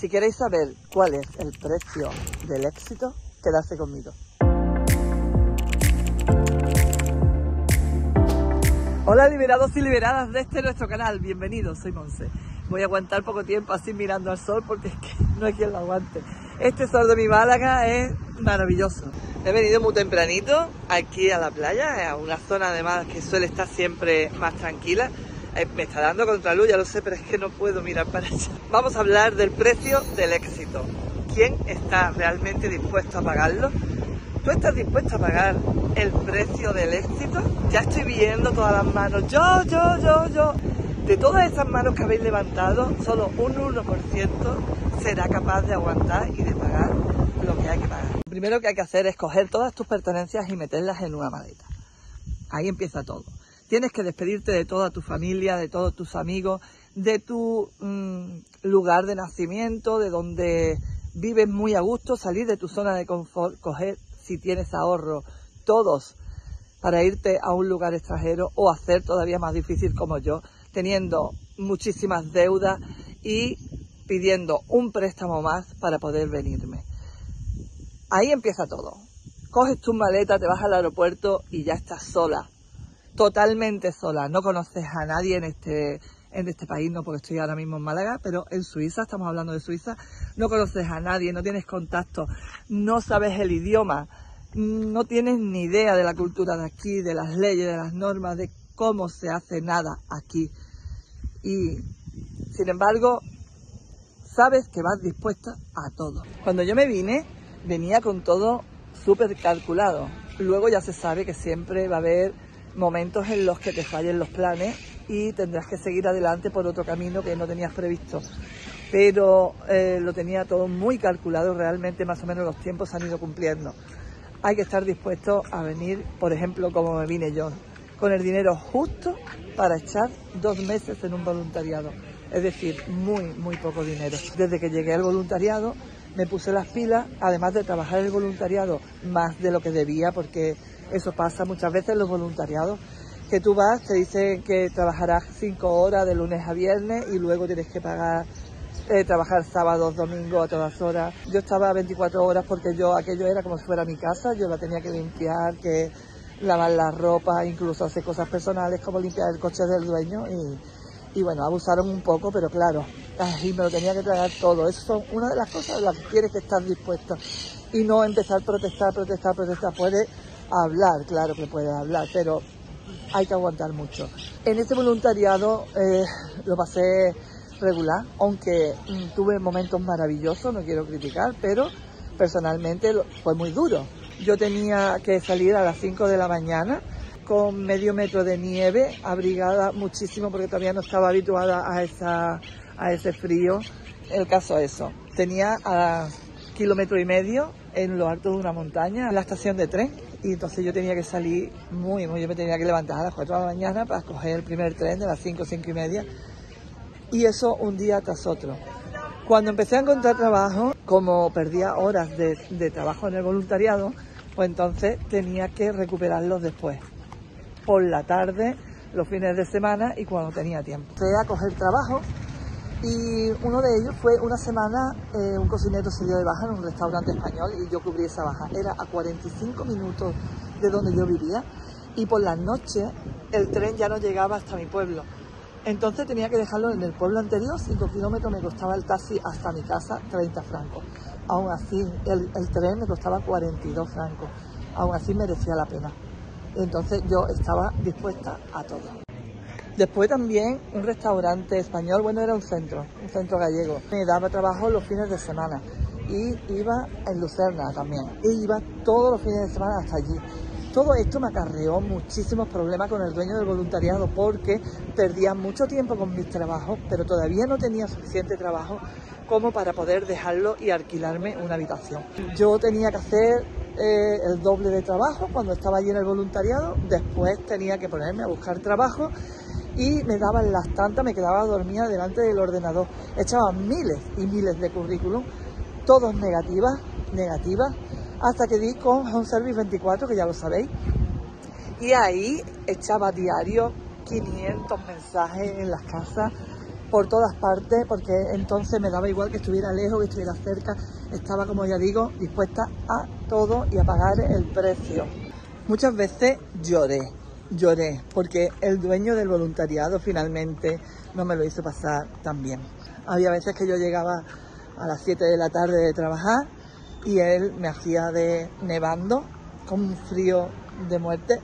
Si queréis saber cuál es el precio del éxito, quedarse conmigo. Hola liberados y liberadas de este nuestro canal, bienvenidos, soy Monse. Voy a aguantar poco tiempo así mirando al sol porque es que no hay quien lo aguante. Este sol de mi Málaga es maravilloso. He venido muy tempranito aquí a la playa, a una zona además que suele estar siempre más tranquila. Eh, me está dando contraluz, ya lo sé, pero es que no puedo mirar para allá. Vamos a hablar del precio del éxito. ¿Quién está realmente dispuesto a pagarlo? ¿Tú estás dispuesto a pagar el precio del éxito? Ya estoy viendo todas las manos. Yo, yo, yo, yo. De todas esas manos que habéis levantado, solo un 1% será capaz de aguantar y de pagar lo que hay que pagar. Lo primero que hay que hacer es coger todas tus pertenencias y meterlas en una maleta. Ahí empieza todo. Tienes que despedirte de toda tu familia, de todos tus amigos, de tu mm, lugar de nacimiento, de donde vives muy a gusto, salir de tu zona de confort, coger si tienes ahorro, todos para irte a un lugar extranjero o hacer todavía más difícil como yo, teniendo muchísimas deudas y pidiendo un préstamo más para poder venirme. Ahí empieza todo. Coges tu maleta, te vas al aeropuerto y ya estás sola, totalmente sola. No conoces a nadie en este, en este país, no porque estoy ahora mismo en Málaga, pero en Suiza, estamos hablando de Suiza, no conoces a nadie, no tienes contacto, no sabes el idioma, no tienes ni idea de la cultura de aquí, de las leyes, de las normas, de cómo se hace nada aquí. Y, sin embargo, sabes que vas dispuesta a todo. Cuando yo me vine, venía con todo súper calculado. Luego ya se sabe que siempre va a haber momentos en los que te fallen los planes y tendrás que seguir adelante por otro camino que no tenías previsto. Pero eh, lo tenía todo muy calculado, realmente más o menos los tiempos han ido cumpliendo. Hay que estar dispuesto a venir, por ejemplo, como me vine yo, con el dinero justo para echar dos meses en un voluntariado. Es decir, muy, muy poco dinero. Desde que llegué al voluntariado me puse las pilas, además de trabajar el voluntariado más de lo que debía, porque eso pasa muchas veces en los voluntariados, que tú vas, te dicen que trabajarás cinco horas de lunes a viernes y luego tienes que pagar eh, trabajar sábados, domingos a todas horas. Yo estaba 24 horas porque yo aquello era como si fuera mi casa, yo la tenía que limpiar, que lavar la ropa, incluso hacer cosas personales como limpiar el coche del dueño y, y bueno, abusaron un poco, pero claro, y me lo tenía que tragar todo. Eso son una de las cosas en las que tienes que estar dispuesto y no empezar a protestar, protestar, protestar. Puede hablar, claro que puede hablar, pero hay que aguantar mucho. En este voluntariado eh, lo pasé regular, aunque mm, tuve momentos maravillosos, no quiero criticar, pero personalmente fue muy duro. Yo tenía que salir a las 5 de la mañana con medio metro de nieve, abrigada muchísimo porque todavía no estaba habituada a, esa, a ese frío. El caso es eso, tenía a kilómetro y medio en lo alto de una montaña, la estación de tren, y entonces yo tenía que salir muy, muy, yo me tenía que levantar a las 4 de la mañana para coger el primer tren de las 5, 5 y media, y eso un día tras otro. Cuando empecé a encontrar trabajo, como perdía horas de, de trabajo en el voluntariado, pues entonces tenía que recuperarlos después, por la tarde, los fines de semana y cuando tenía tiempo. Fui a coger trabajo y uno de ellos fue una semana, eh, un cocinero se dio de baja en un restaurante español y yo cubrí esa baja. Era a 45 minutos de donde yo vivía y por las noches el tren ya no llegaba hasta mi pueblo. Entonces tenía que dejarlo en el pueblo anterior, 5 kilómetros me costaba el taxi hasta mi casa 30 francos. Aún así, el, el tren me costaba 42 francos. Aún así merecía la pena. Entonces yo estaba dispuesta a todo. Después también un restaurante español, bueno, era un centro, un centro gallego. Me daba trabajo los fines de semana y iba en Lucerna también. Y iba todos los fines de semana hasta allí. Todo esto me acarreó muchísimos problemas con el dueño del voluntariado porque perdía mucho tiempo con mis trabajos, pero todavía no tenía suficiente trabajo como para poder dejarlo y alquilarme una habitación. Yo tenía que hacer eh, el doble de trabajo cuando estaba allí en el voluntariado, después tenía que ponerme a buscar trabajo y me daban las tantas, me quedaba dormida delante del ordenador. Echaba miles y miles de currículum, todos negativas, negativas, hasta que di con Home Service 24, que ya lo sabéis, y ahí echaba diario 500 mensajes en las casas por todas partes, porque entonces me daba igual que estuviera lejos, que estuviera cerca, estaba, como ya digo, dispuesta a todo y a pagar el precio. Muchas veces lloré, lloré, porque el dueño del voluntariado finalmente no me lo hizo pasar tan bien. Había veces que yo llegaba a las 7 de la tarde de trabajar y él me hacía de nevando, con un frío de muerte,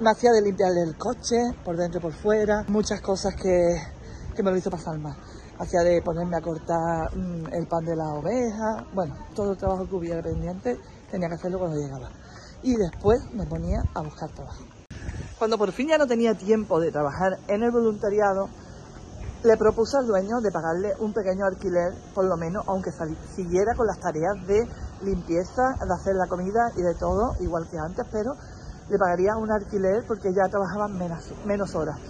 me hacía de limpiarle el coche por dentro y por fuera, muchas cosas que que me lo hizo pasar mal. Hacía de ponerme a cortar mm, el pan de la oveja, bueno, todo el trabajo que hubiera pendiente tenía que hacerlo cuando llegaba. Y después me ponía a buscar trabajo. Cuando por fin ya no tenía tiempo de trabajar en el voluntariado, le propuse al dueño de pagarle un pequeño alquiler, por lo menos, aunque siguiera con las tareas de limpieza, de hacer la comida y de todo, igual que antes, pero le pagaría un alquiler porque ya trabajaba menos, menos horas.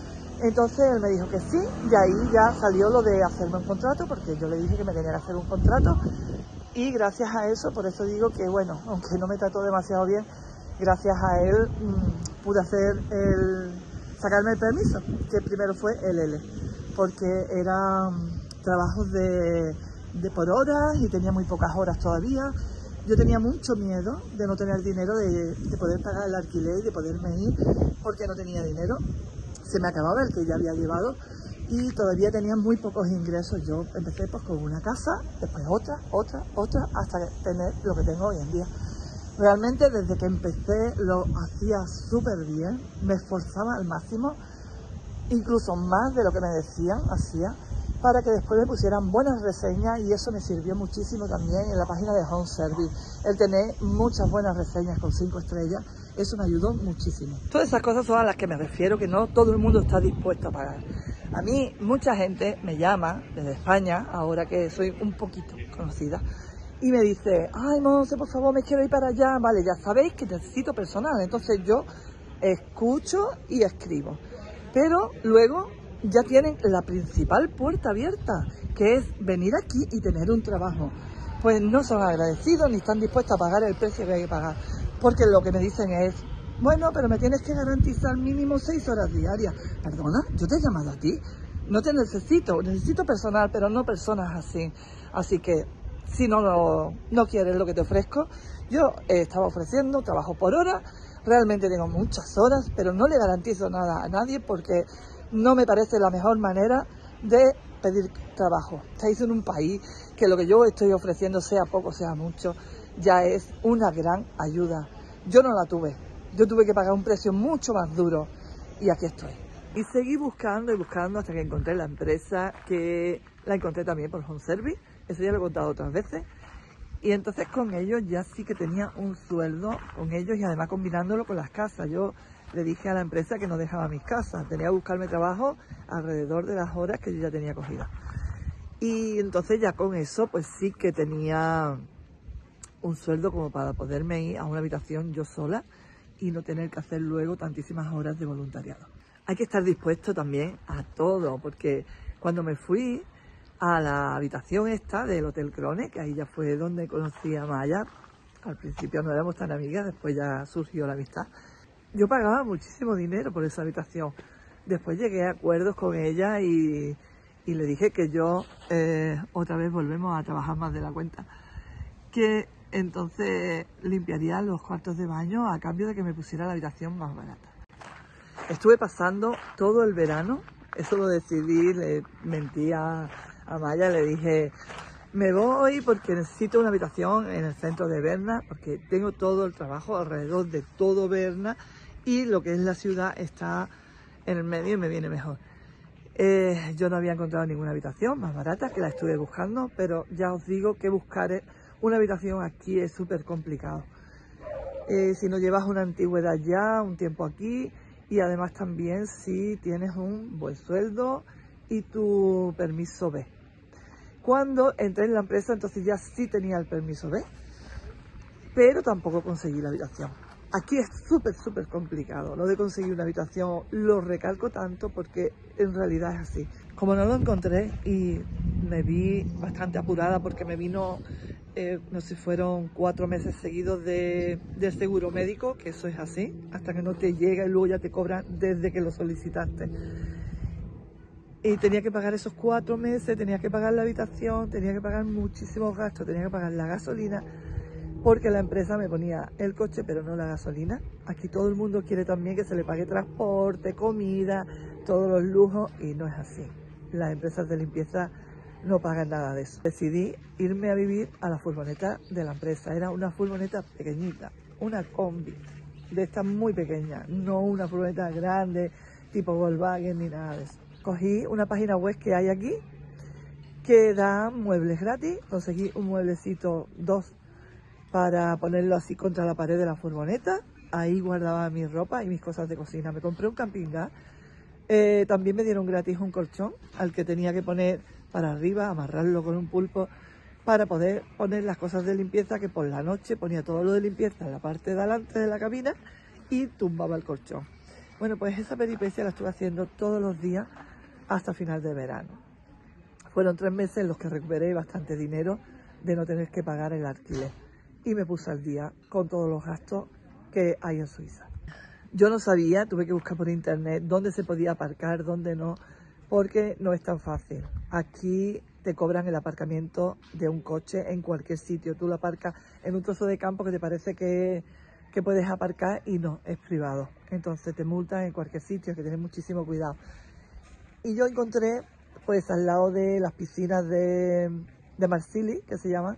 Entonces él me dijo que sí, y ahí ya salió lo de hacerme un contrato, porque yo le dije que me tenía que hacer un contrato, y gracias a eso, por eso digo que bueno, aunque no me trató demasiado bien, gracias a él mm, pude hacer el, sacarme el permiso, que primero fue el L, porque eran trabajos de, por horas y tenía muy pocas horas todavía. Yo tenía mucho miedo de no tener dinero, de, de poder pagar el alquiler y de poderme ir, porque no tenía dinero se me acababa el que ya había llevado y todavía tenía muy pocos ingresos. Yo empecé pues con una casa, después otra, otra, otra, hasta tener lo que tengo hoy en día. Realmente desde que empecé lo hacía súper bien, me esforzaba al máximo, incluso más de lo que me decían, hacía, para que después me pusieran buenas reseñas y eso me sirvió muchísimo también en la página de Home Service. El tener muchas buenas reseñas con cinco estrellas eso me ayudó muchísimo. Todas esas cosas son a las que me refiero, que no todo el mundo está dispuesto a pagar. A mí mucha gente me llama desde España, ahora que soy un poquito conocida, y me dice, ay, sé por favor, me quiero ir para allá. Vale, ya sabéis que necesito personal, entonces yo escucho y escribo. Pero luego ya tienen la principal puerta abierta, que es venir aquí y tener un trabajo. Pues no son agradecidos ni están dispuestos a pagar el precio que hay que pagar porque lo que me dicen es, bueno, pero me tienes que garantizar mínimo seis horas diarias. Perdona, yo te he llamado a ti, no te necesito, necesito personal, pero no personas así. Así que si no, no quieres lo que te ofrezco, yo estaba ofreciendo trabajo por hora, realmente tengo muchas horas, pero no le garantizo nada a nadie porque no me parece la mejor manera de pedir trabajo. Estáis en un país que lo que yo estoy ofreciendo, sea poco, sea mucho, ya es una gran ayuda. Yo no la tuve, yo tuve que pagar un precio mucho más duro y aquí estoy. Y seguí buscando y buscando hasta que encontré la empresa que la encontré también por Home Service, eso ya lo he contado otras veces. Y entonces con ellos ya sí que tenía un sueldo con ellos y además combinándolo con las casas. Yo le dije a la empresa que no dejaba mis casas, tenía que buscarme trabajo alrededor de las horas que yo ya tenía cogida. Y entonces ya con eso pues sí que tenía un sueldo como para poderme ir a una habitación yo sola y no tener que hacer luego tantísimas horas de voluntariado. Hay que estar dispuesto también a todo, porque cuando me fui a la habitación esta del Hotel Crone, que ahí ya fue donde conocí a Maya, al principio no éramos tan amigas, después ya surgió la amistad, yo pagaba muchísimo dinero por esa habitación. Después llegué a acuerdos con ella y, le dije que yo, eh, otra vez volvemos a trabajar más de la cuenta, que entonces limpiaría los cuartos de baño a cambio de que me pusiera la habitación más barata. Estuve pasando todo el verano, eso lo decidí, le mentí a, Maya, le dije, me voy porque necesito una habitación en el centro de Berna, porque tengo todo el trabajo alrededor de todo Berna y lo que es la ciudad está en el medio y me viene mejor. Eh, yo no había encontrado ninguna habitación más barata, que la estuve buscando, pero ya os digo que buscaré una habitación aquí es súper complicado. Eh, si no llevas una antigüedad ya, un tiempo aquí y además también si tienes un buen sueldo y tu permiso B. Cuando entré en la empresa entonces ya sí tenía el permiso B, pero tampoco conseguí la habitación. Aquí es súper, súper complicado. Lo de conseguir una habitación lo recalco tanto porque en realidad es así. Como no lo encontré y me vi bastante apurada porque me vino eh, no sé, fueron cuatro meses seguidos de, seguro médico, que eso es así, hasta que no te llega y luego ya te cobran desde que lo solicitaste. Y tenía que pagar esos cuatro meses, tenía que pagar la habitación, tenía que pagar muchísimos gastos, tenía que pagar la gasolina, porque la empresa me ponía el coche pero no la gasolina. Aquí todo el mundo quiere también que se le pague transporte, comida, todos los lujos y no es así. Las empresas de limpieza no pagan nada de eso. Decidí irme a vivir a la furgoneta de la empresa. Era una furgoneta pequeñita, una combi, de estas muy pequeña, no una furgoneta grande tipo Volkswagen ni nada de eso cogí una página web que hay aquí que da muebles gratis. Conseguí un mueblecito, dos, para ponerlo así contra la pared de la furgoneta. Ahí guardaba mi ropa y mis cosas de cocina. Me compré un camping gas. Eh, también me dieron gratis un colchón al que tenía que poner para arriba, amarrarlo con un pulpo para poder poner las cosas de limpieza que por la noche ponía todo lo de limpieza en la parte de adelante de la cabina y tumbaba el colchón. Bueno, pues esa peripecia la estuve haciendo todos los días hasta final de verano. Fueron tres meses en los que recuperé bastante dinero de no tener que pagar el alquiler y me puse al día con todos los gastos que hay en Suiza. Yo no sabía, tuve que buscar por internet dónde se podía aparcar, dónde no, porque no es tan fácil. Aquí te cobran el aparcamiento de un coche en cualquier sitio. Tú lo aparcas en un trozo de campo que te parece que, que puedes aparcar y no, es privado. Entonces te multan en cualquier sitio, hay que tener muchísimo cuidado. Y yo encontré, pues al lado de las piscinas de, de Marsili, que se llama,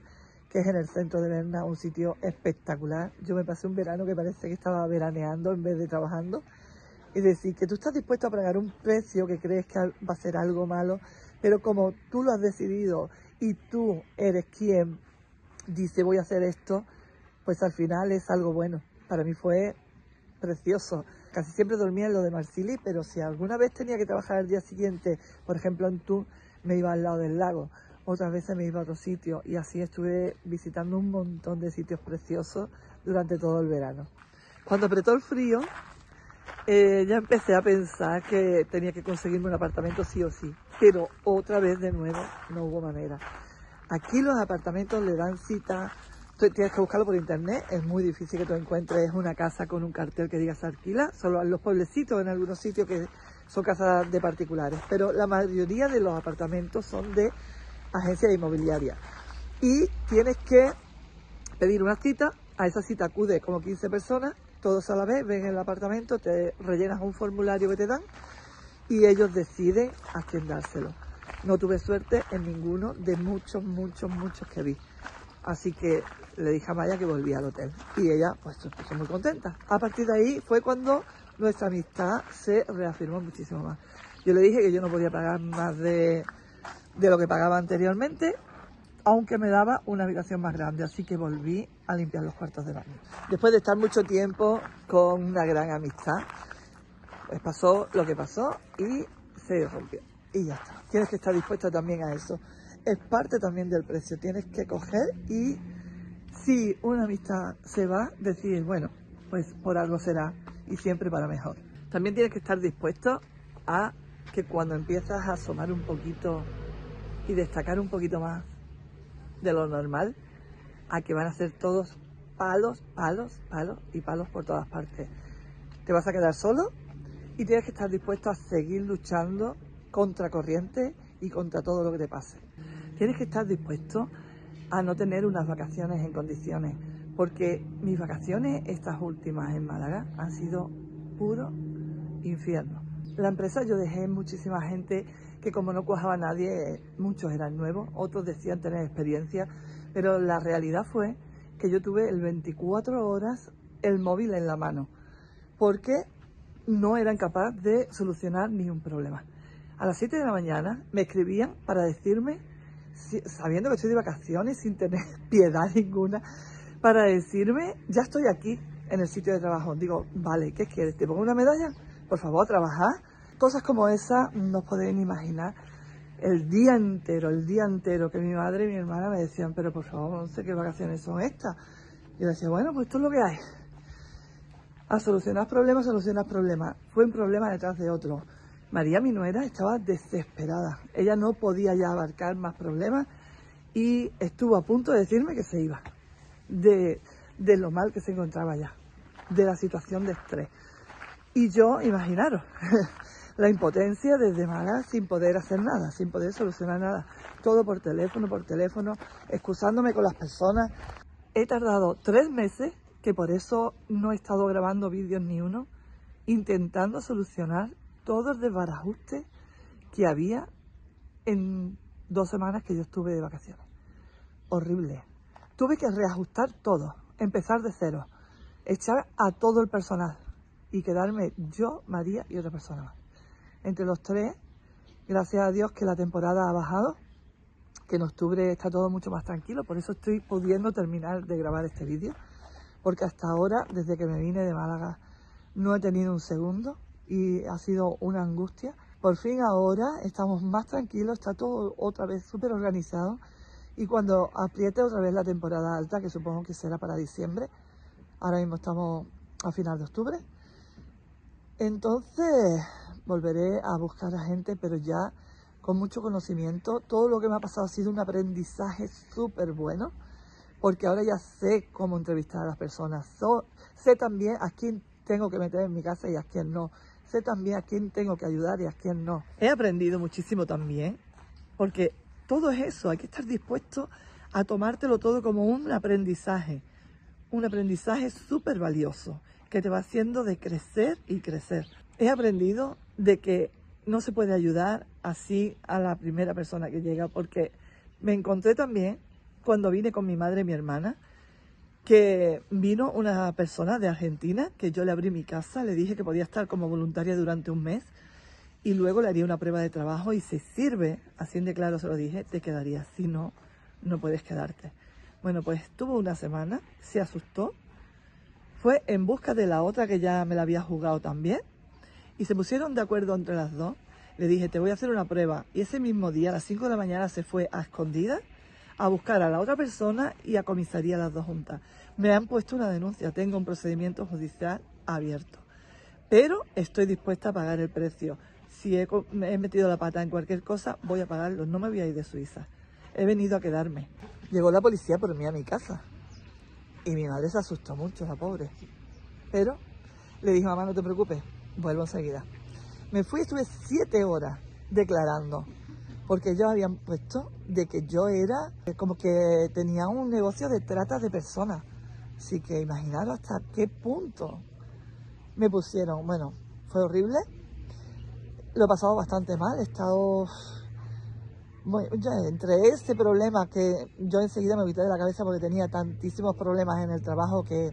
que es en el centro de Berna, un sitio espectacular. Yo me pasé un verano que parece que estaba veraneando en vez de trabajando. Y decir que tú estás dispuesto a pagar un precio que crees que va a ser algo malo, pero como tú lo has decidido y tú eres quien dice voy a hacer esto, pues al final es algo bueno. Para mí fue precioso. Casi siempre dormía en lo de Marsili, pero si alguna vez tenía que trabajar el día siguiente, por ejemplo en Tun, me iba al lado del lago. Otras veces me iba a otro sitio y así estuve visitando un montón de sitios preciosos durante todo el verano. Cuando apretó el frío, eh, ya empecé a pensar que tenía que conseguirme un apartamento sí o sí, pero otra vez de nuevo no hubo manera. Aquí los apartamentos le dan cita tienes que buscarlo por internet, es muy difícil que tú encuentres una casa con un cartel que diga se alquila, solo en los pueblecitos, en algunos sitios que son casas de particulares, pero la mayoría de los apartamentos son de agencias inmobiliarias. Y tienes que pedir una cita, a esa cita acude como 15 personas, todos a la vez, ven el apartamento, te rellenas un formulario que te dan y ellos deciden a. No tuve suerte en ninguno de muchos, muchos, muchos que vi. Así que le dije a Maya que volvía al hotel. Y ella, pues, se puso muy contenta. A partir de ahí fue cuando nuestra amistad se reafirmó muchísimo más. Yo le dije que yo no podía pagar más de, de lo que pagaba anteriormente, aunque me daba una habitación más grande. Así que volví a limpiar los cuartos de baño. Después de estar mucho tiempo con una gran amistad, pues pasó lo que pasó y se rompió. Y ya está. Tienes que estar dispuesta también a eso es parte también del precio. Tienes que coger y si una amistad se va, decir, bueno, pues por algo será y siempre para mejor. También tienes que estar dispuesto a que cuando empiezas a asomar un poquito y destacar un poquito más de lo normal, a que van a ser todos palos, palos, palos y palos por todas partes. Te vas a quedar solo y tienes que estar dispuesto a seguir luchando contra corriente y contra todo lo que te pase. Tienes que estar dispuesto a no tener unas vacaciones en condiciones, porque mis vacaciones, estas últimas en Málaga, han sido puro infierno. La empresa yo dejé muchísima gente que como no cuajaba nadie, muchos eran nuevos, otros decían tener experiencia, pero la realidad fue que yo tuve el 24 horas el móvil en la mano, porque no eran capaces de solucionar ni un problema. A las 7 de la mañana me escribían para decirme, sabiendo que estoy de vacaciones, sin tener piedad ninguna, para decirme, ya estoy aquí en el sitio de trabajo. Digo, vale, ¿qué quieres? ¿Te pongo una medalla? Por favor, trabajar. Cosas como esa no podéis imaginar el día entero, el día entero que mi madre y mi hermana me decían, pero por favor, no sé qué vacaciones son estas. Y yo decía, bueno, pues esto es lo que hay. A solucionar problemas, solucionar problemas. Fue un problema detrás de otro. María, mi nuera, estaba desesperada. Ella no podía ya abarcar más problemas y estuvo a punto de decirme que se iba de, lo mal que se encontraba ya, de la situación de estrés. Y yo, imaginaros, la impotencia desde Málaga sin poder hacer nada, sin poder solucionar nada. Todo por teléfono, por teléfono, excusándome con las personas. He tardado tres meses, que por eso no he estado grabando vídeos ni uno, intentando solucionar todos el desbarajuste que había en dos semanas que yo estuve de vacaciones. Horrible. Tuve que reajustar todo, empezar de cero, echar a todo el personal y quedarme yo, María y otra persona más. Entre los tres, gracias a Dios que la temporada ha bajado, que en octubre está todo mucho más tranquilo, por eso estoy pudiendo terminar de grabar este vídeo, porque hasta ahora, desde que me vine de Málaga, no he tenido un segundo y ha sido una angustia. Por fin ahora estamos más tranquilos, está todo otra vez súper organizado y cuando apriete otra vez la temporada alta, que supongo que será para diciembre, ahora mismo estamos a final de octubre, entonces volveré a buscar a gente, pero ya con mucho conocimiento. Todo lo que me ha pasado ha sido un aprendizaje súper bueno, porque ahora ya sé cómo entrevistar a las personas. sé también a quién tengo que meter en mi casa y a quién no. Sé también a quién tengo que ayudar y a quién no. He aprendido muchísimo también, porque todo es eso, hay que estar dispuesto a tomártelo todo como un aprendizaje. Un aprendizaje súper valioso que te va haciendo de crecer y crecer. He aprendido de que no se puede ayudar así a la primera persona que llega, porque me encontré también cuando vine con mi madre y mi hermana, que vino una persona de Argentina, que yo le abrí mi casa, le dije que podía estar como voluntaria durante un mes y luego le haría una prueba de trabajo y si sirve, así de claro se lo dije, te quedarías, si no, no puedes quedarte. Bueno, pues estuvo una semana, se asustó, fue en busca de la otra que ya me la había jugado también y se pusieron de acuerdo entre las dos. Le dije, te voy a hacer una prueba. Y ese mismo día, a las 5 de la mañana, se fue a escondida a buscar a la otra persona y a comisaría las dos juntas. Me han puesto una denuncia, tengo un procedimiento judicial abierto. Pero estoy dispuesta a pagar el precio. Si he, he metido la pata en cualquier cosa, voy a pagarlo. No me voy a ir de Suiza. He venido a quedarme. Llegó la policía por mí a mi casa. Y mi madre se asustó mucho, la pobre. Pero le dijo, mamá, no te preocupes, vuelvo enseguida. Me fui, estuve siete horas declarando, porque ellos habían puesto de que yo era eh, como que tenía un negocio de trata de personas. Así que imaginaros hasta qué punto me pusieron. Bueno, fue horrible. Lo he pasado bastante mal. He estado bueno, entre ese problema que yo enseguida me quité de la cabeza porque tenía tantísimos problemas en el trabajo que,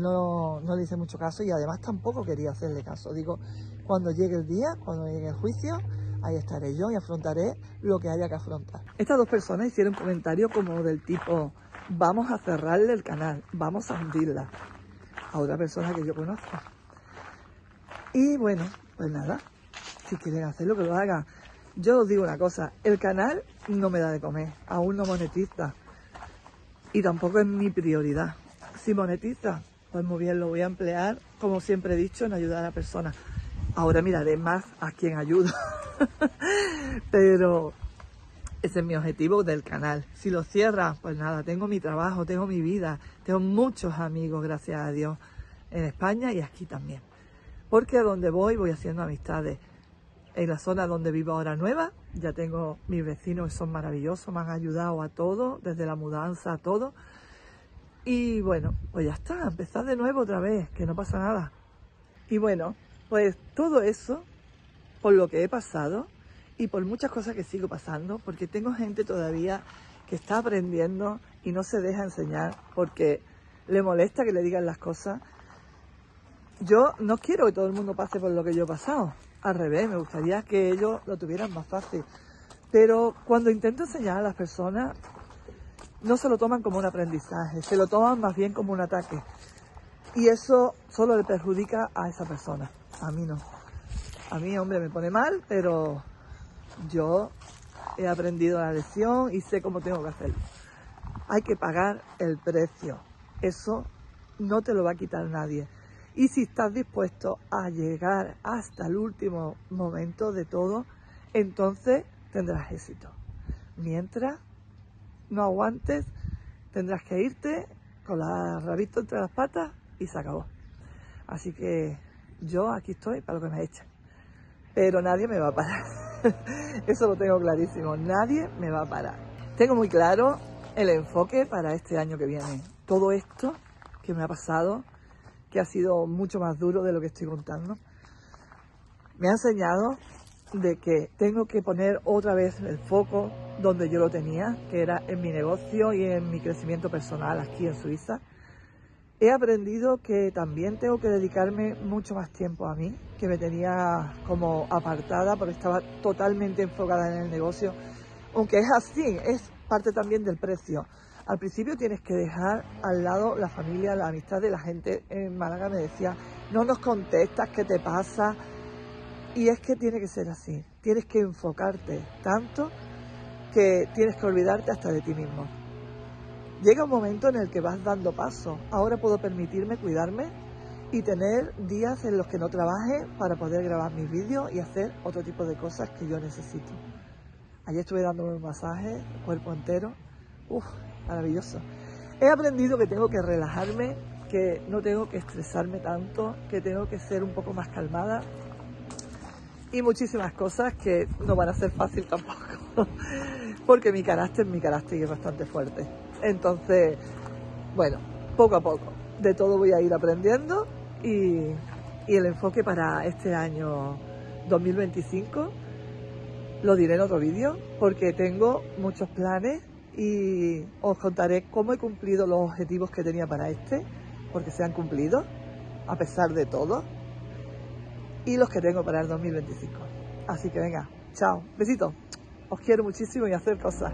no, le hice mucho caso y además tampoco quería hacerle caso. Digo, cuando llegue el día, cuando llegue el juicio, ahí estaré yo y afrontaré lo que haya que afrontar. Estas dos personas hicieron comentarios como del tipo, vamos a cerrarle el canal, vamos a hundirla a otra persona que yo conozco. Y bueno, pues nada, si quieren hacerlo, que lo hagan. Yo os digo una cosa, el canal no me da de comer, aún no monetiza. Y tampoco es mi prioridad. Si monetiza, pues muy bien, lo voy a emplear, como siempre he dicho, en ayudar a personas. Ahora miraré más a quien ayudo. Pero ese es mi objetivo del canal. Si lo cierra, pues nada, tengo mi trabajo, tengo mi vida, tengo muchos amigos, gracias a Dios, en España y aquí también. Porque a donde voy, voy haciendo amistades en la zona donde vivo ahora nueva. Ya tengo mis vecinos que son maravillosos, me han ayudado a todo, desde la mudanza a todo. Y bueno, pues ya está, empezar de nuevo otra vez, que no pasa nada. Y bueno, pues todo eso, por lo que he pasado y por muchas cosas que sigo pasando, porque tengo gente todavía que está aprendiendo y no se deja enseñar porque le molesta que le digan las cosas. Yo no quiero que todo el mundo pase por lo que yo he pasado al revés, me gustaría que ellos lo tuvieran más fácil. Pero cuando intento enseñar a las personas, no se lo toman como un aprendizaje, se lo toman más bien como un ataque. Y eso solo le perjudica a esa persona, a mí no. A mí, hombre, me pone mal, pero yo he aprendido la lección y sé cómo tengo que hacerlo. Hay que pagar el precio. Eso no te lo va a quitar nadie. Y si estás dispuesto a llegar hasta el último momento de todo, entonces tendrás éxito. Mientras no aguantes, tendrás que irte con la rabito entre las patas y se acabó. Así que yo aquí estoy para lo que me echen. pero nadie me va a parar. Eso lo tengo clarísimo, nadie me va a parar. Tengo muy claro el enfoque para este año que viene. Todo esto que me ha pasado, que ha sido mucho más duro de lo que estoy contando, me ha enseñado de que tengo que poner otra vez el foco donde yo lo tenía, que era en mi negocio y en mi crecimiento personal aquí en Suiza. He aprendido que también tengo que dedicarme mucho más tiempo a mí, que me tenía como apartada porque estaba totalmente enfocada en el negocio. Aunque es así, es parte también del precio. Al principio tienes que dejar al lado la familia, la amistad de la gente. En Málaga me decía, no nos contestas, ¿qué te pasa? Y es que tiene que ser así. Tienes que enfocarte tanto que tienes que olvidarte hasta de ti mismo. Llega un momento en el que vas dando paso. Ahora puedo permitirme cuidarme y tener días en los que no trabaje para poder grabar mis vídeos y hacer otro tipo de cosas que yo necesito. Ayer estuve dándome un masaje, cuerpo entero. Uf, maravilloso. He aprendido que tengo que relajarme, que no tengo que estresarme tanto, que tengo que ser un poco más calmada y muchísimas cosas que no van a ser fácil tampoco, porque mi carácter, mi carácter es bastante fuerte. Entonces, bueno, poco a poco, de todo voy a ir aprendiendo y, el enfoque para este año 2025 lo diré en otro vídeo porque tengo muchos planes y os contaré cómo he cumplido los objetivos que tenía para este, porque se han cumplido a pesar de todo y los que tengo para el 2025. Así que venga, chao, besitos. Os quiero muchísimo y hacer cosas.